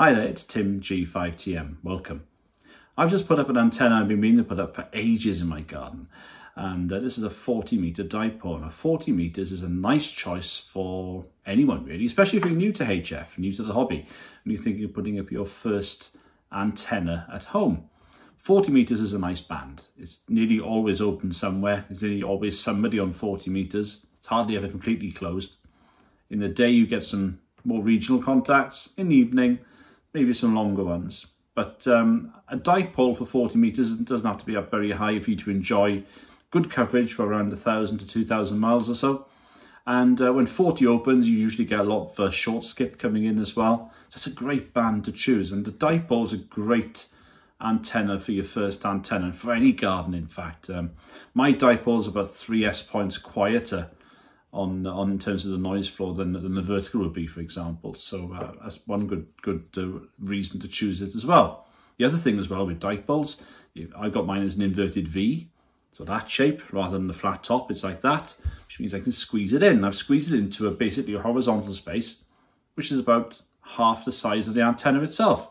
Hi there, it's Tim G5TM. Welcome. I've just put up an antenna I've been meaning to put up for ages in my garden. And uh, this is a 40 metre dipole. Now 40 metres is a nice choice for anyone really, especially if you're new to HF, new to the hobby, and you think you're putting up your first antenna at home. 40 metres is a nice band. It's nearly always open somewhere. There's nearly always somebody on 40 metres. It's hardly ever completely closed. In the day you get some more regional contacts. In the evening, maybe some longer ones. But um, a dipole for 40 metres doesn't have to be up very high for you to enjoy good coverage for around 1,000 to 2,000 miles or so. And uh, when 40 opens, you usually get a lot of uh, short skip coming in as well. So it's a great band to choose. And the dipole is a great antenna for your first antenna, for any garden, in fact. Um, my dipole is about 3 S points quieter on on in terms of the noise floor than, than the vertical would be, for example. So uh, that's one good good uh, reason to choose it as well. The other thing as well with dipoles, I've got mine as an inverted V, so that shape rather than the flat top, it's like that, which means I can squeeze it in. I've squeezed it into a basically a horizontal space, which is about half the size of the antenna itself.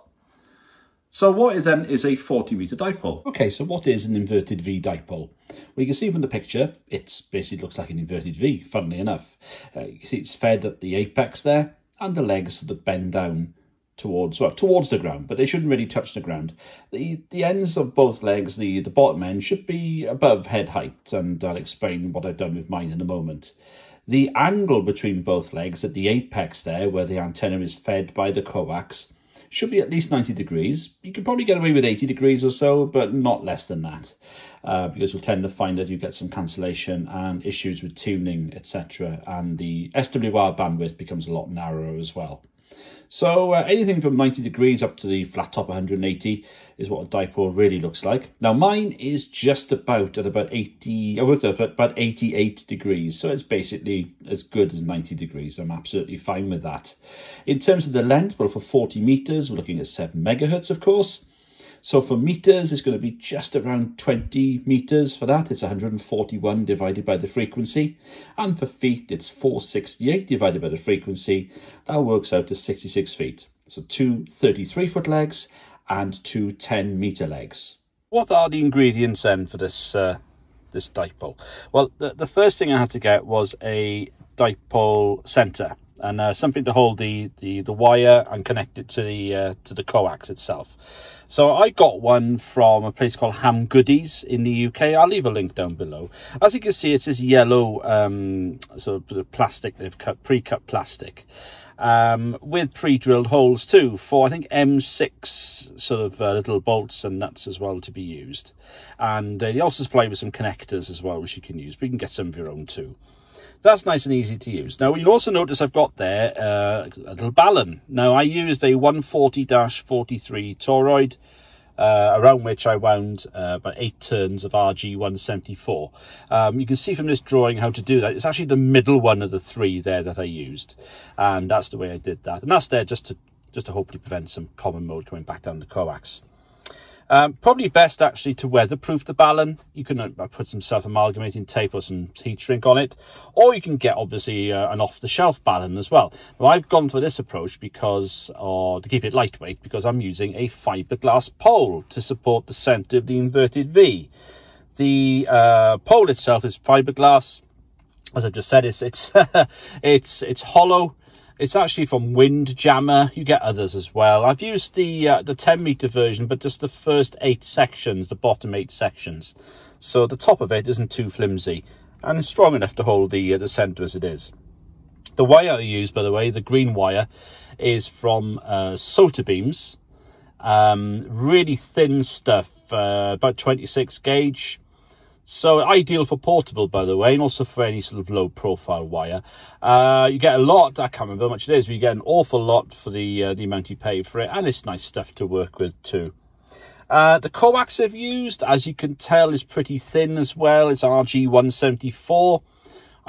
So what then is a 40 metre dipole? Okay, so what is an inverted V dipole? Well, you can see from the picture, it basically looks like an inverted V, funnily enough. Uh, you can see it's fed at the apex there, and the legs sort of bend down towards well towards the ground, but they shouldn't really touch the ground. The the ends of both legs, the, the bottom end, should be above head height, and I'll explain what I've done with mine in a moment. The angle between both legs at the apex there, where the antenna is fed by the coax, should be at least 90 degrees. You could probably get away with 80 degrees or so, but not less than that, uh, because you'll tend to find that you get some cancellation and issues with tuning, etc. And the SWR bandwidth becomes a lot narrower as well. So uh, anything from 90 degrees up to the flat top 180 is what a dipole really looks like. Now mine is just about at about 80, I worked at about 88 degrees. So it's basically as good as 90 degrees. I'm absolutely fine with that. In terms of the length, well for 40 meters, we're looking at 7 megahertz of course. So for meters, it's going to be just around 20 meters for that. It's 141 divided by the frequency. And for feet, it's 468 divided by the frequency. That works out to 66 feet. So two 33 foot legs and two 10 meter legs. What are the ingredients then for this uh, this dipole? Well, the, the first thing I had to get was a dipole center and uh, something to hold the, the, the wire and connect it to the uh, to the coax itself. So I got one from a place called Ham Goodies in the UK. I'll leave a link down below. As you can see, it's this yellow um, sort of plastic they've cut, pre-cut plastic. Um, with pre-drilled holes too for I think M6 sort of uh, little bolts and nuts as well to be used and uh, they also supply with some connectors as well which you can use but you can get some of your own too that's nice and easy to use. Now, you'll also notice I've got there uh, a little balun. Now, I used a 140-43 toroid, uh, around which I wound uh, about eight turns of RG174. Um, you can see from this drawing how to do that. It's actually the middle one of the three there that I used. And that's the way I did that. And that's there just to just to hopefully prevent some common mode coming back down the coax. Um, probably best actually to weatherproof the balun. You can uh, put some self-amalgamating tape or some heat shrink on it, or you can get obviously uh, an off-the-shelf balun as well. Now I've gone for this approach because, or to keep it lightweight, because I'm using a fiberglass pole to support the center of the inverted V. The uh, pole itself is fiberglass. As I've just said, it's it's it's it's hollow it's actually from Windjammer. You get others as well. I've used the uh, the 10 meter version, but just the first eight sections, the bottom eight sections. So the top of it isn't too flimsy and strong enough to hold the, uh, the center as it is. The wire I use, by the way, the green wire, is from uh, Sotabeams. Um, really thin stuff, uh, about 26 gauge. So ideal for portable, by the way, and also for any sort of low profile wire. Uh, you get a lot, I can't remember how much it is, but you get an awful lot for the, uh, the amount you pay for it, and it's nice stuff to work with too. Uh, the coax I've used, as you can tell, is pretty thin as well. It's RG174.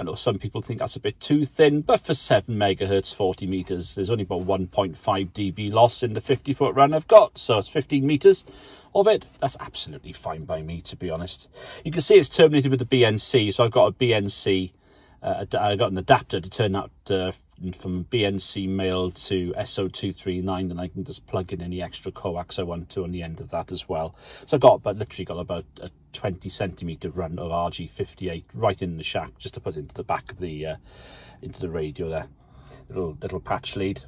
I know some people think that's a bit too thin, but for 7 megahertz, 40 meters, there's only about 1.5 dB loss in the 50 foot run I've got. So it's 15 meters of it. That's absolutely fine by me, to be honest. You can see it's terminated with the BNC. So I've got a BNC uh, I got an adapter to turn that uh, from BNC male to SO239 and I can just plug in any extra coax I want to on the end of that as well. So I got but literally got about a 20 centimeter run of RG58 right in the shack just to put into the back of the uh, into the radio there. Little little patch lead.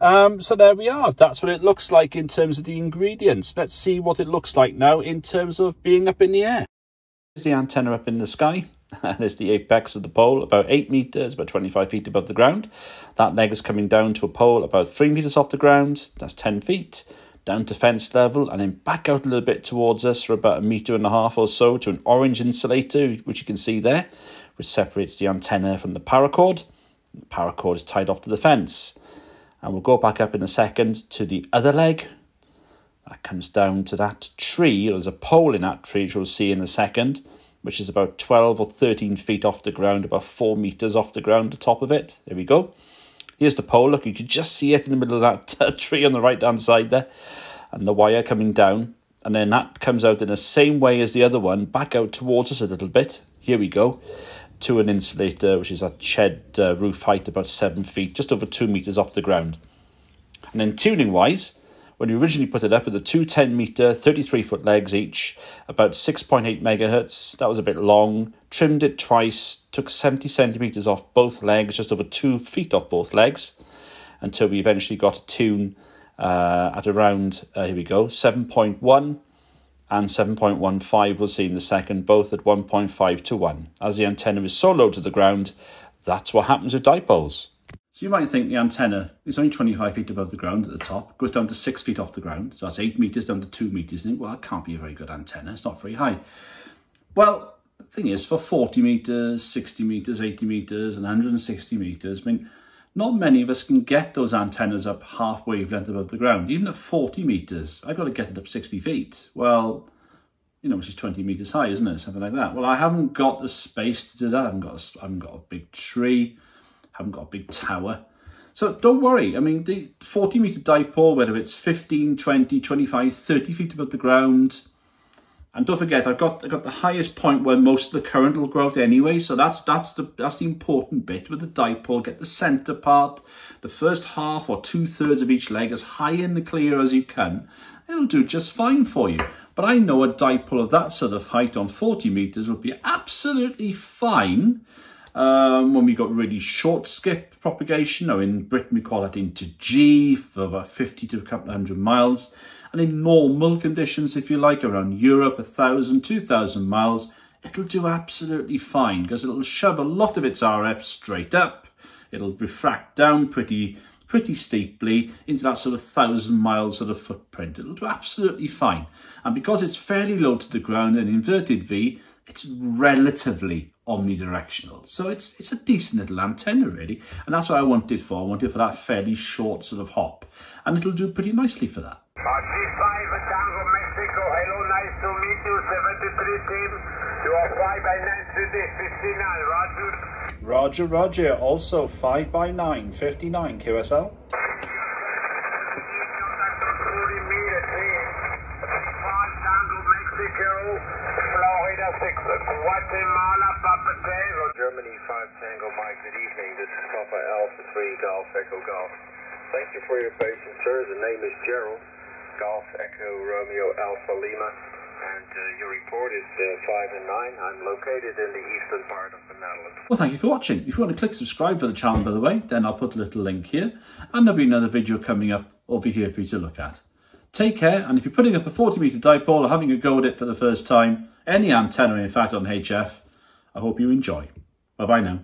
Um, so there we are. That's what it looks like in terms of the ingredients. Let's see what it looks like now in terms of being up in the air. Here's the antenna up in the sky. and it's the apex of the pole, about 8 metres, about 25 feet above the ground. That leg is coming down to a pole about 3 metres off the ground, that's 10 feet, down to fence level, and then back out a little bit towards us for about a metre and a half or so to an orange insulator, which you can see there, which separates the antenna from the paracord. The paracord is tied off to the fence. And we'll go back up in a second to the other leg. That comes down to that tree. There's a pole in that tree, which we'll see in a second which is about 12 or 13 feet off the ground, about 4 metres off the ground, the top of it. There we go. Here's the pole. Look, you can just see it in the middle of that tree on the right-hand side there. And the wire coming down. And then that comes out in the same way as the other one, back out towards us a little bit. Here we go. To an insulator, which is a shed uh, roof height about 7 feet, just over 2 metres off the ground. And then tuning-wise, when we originally put it up with the two 10 meter, 33 foot legs each, about 6.8 megahertz. That was a bit long. Trimmed it twice, took 70 centimeters off both legs, just over two feet off both legs, until we eventually got a tune uh, at around, uh, here we go, 7.1 and 7.15 we'll see in the second, both at 1.5 to 1. As the antenna is so low to the ground, that's what happens with dipoles. So you might think the antenna is only 25 feet above the ground at the top, goes down to 6 feet off the ground, so that's 8 metres down to 2 metres. And think, well, that can't be a very good antenna, it's not very high. Well, the thing is, for 40 metres, 60 metres, 80 metres, and 160 metres, I mean, not many of us can get those antennas up half wavelength above the ground. Even at 40 metres, I've got to get it up 60 feet. Well, you know, which is 20 metres high, isn't it? Something like that. Well, I haven't got the space to do that. I haven't got a, I haven't got a big tree haven't got a big tower. So don't worry. I mean, the 40 metre dipole, whether it's 15, 20, 25, 30 feet above the ground. And don't forget, I've got I've got the highest point where most of the current will go out anyway. So that's that's the that's the important bit with the dipole. Get the centre part, the first half or two thirds of each leg as high in the clear as you can. It'll do just fine for you. But I know a dipole of that sort of height on 40 metres would be absolutely fine um, when we got really short skip propagation, now in Britain we call that into G for about 50 to a couple of hundred miles. And in normal conditions, if you like, around Europe, 1,000, 2,000 miles, it'll do absolutely fine because it'll shove a lot of its RF straight up. It'll refract down pretty pretty steeply into that sort of thousand miles sort of footprint. It'll do absolutely fine. And because it's fairly low to the ground and inverted V, it's relatively omnidirectional. So it's it's a decent little antenna really. And that's what I wanted for. I wanted for that fairly short sort of hop. And it'll do pretty nicely for that. Tango Mexico, hello, nice to meet you, 73 team. You are 5 by 9 today, 59, roger. Roger, roger, also 5 by 9, 59 QSL. Guatemala, Papa Tango. Germany 5 Tango Mike, good evening. This is Papa Alpha 3 Golf Echo Golf. Thank you for your patience, sir. The name is Gerald. Golf Echo Romeo Alpha Lima. And uh, your report is uh, 5 and 9. I'm located in the eastern part of the Netherlands. Well, thank you for watching. If you want to click subscribe to the channel, by the way, then I'll put a little link here. And there'll be another video coming up over here for you to look at. Take care, and if you're putting up a 40 metre dipole or having a go at it for the first time, any antenna in fact on HF, I hope you enjoy. Bye bye now.